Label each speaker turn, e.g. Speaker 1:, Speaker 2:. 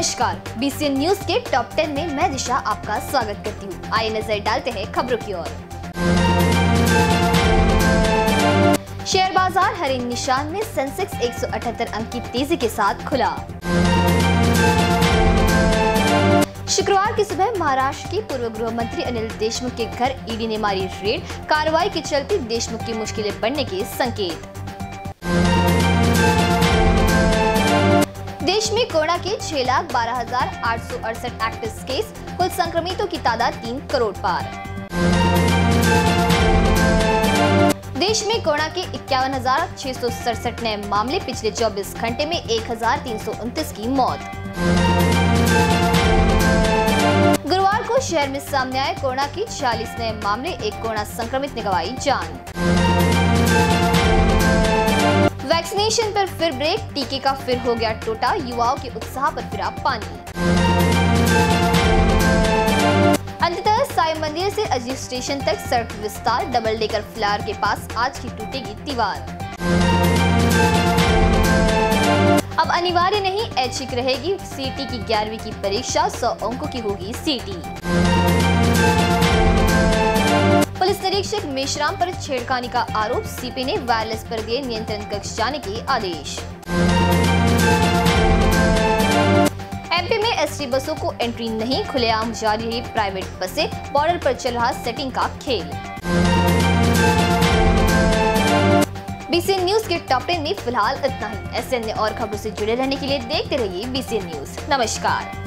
Speaker 1: नमस्कार। BCN news के top ten में मैं दिशा आपका स्वागत करती हूँ। आइए नज़र डालते हैं खबरों की ओर। शेयर बाज़ार हरे निशान में सेंसेक्स 178 अंक की तेज़ी के साथ खुला। शुक्रवार की सुबह महाराष्ट्र के पूर्व गृह मंत्री अनिल देशमुख के घर ईडी ने मारी रेड। कार्रवाई के चलते देशमुख की मुश्किलें बढ़ने के संकेत। देश में कोरोना के छह लाख बारह हज़ार आठ सौ अड़सठ एक्टिव केस, कुल संक्रमितों की तादाद तीन करोड़ पार। देश में कोरोना के इक्यावन हज़ार छह सौ सड़सठ नए मामले, पिछले 24 घंटे में एक हज़ार तीन सौ उनतीस की मौत। गुरुवार को शहर में सामने आए कोरोना के 46 नए मामले, एक कोरोना संक्रमित ने गवाई जान। वैक्सीनेशन पर फिर ब्रेक टीके का फिर हो गया टोटा, युवाओं के उत्साह पर फिरा पानी। अंततः साई मंदिर से अजीत स्टेशन तक सड़क विस्तार डबल डेकर फ्लायर के पास आज की टूटेगी दीवार। अब अनिवार्य नहीं, ऐच्छिक रहेगी, सीटी की ग्यारहवीं की परीक्षा, सौ अंकों की होगी सीटी। पुलिस निरीक्षक मेशराम पर छेड़खानी का आरोप सीपी ने वायरलेस पर दिए नियंत्रण कक्ष जाने के आदेश। एमपी में एसटी बसों को एंट्री नहीं, खुलेआम जारी रही प्राइवेट बसें बॉर्डर पर चल रहा सेटिंग का खेल। बीसी न्यूज़ के टॉप टेन में फ़िलहाल इतना ही। ऐसे अन्य और खबरों से जुड़े रहने के लिए देखते रहिए बीसी न्यूज़ नमस्कार।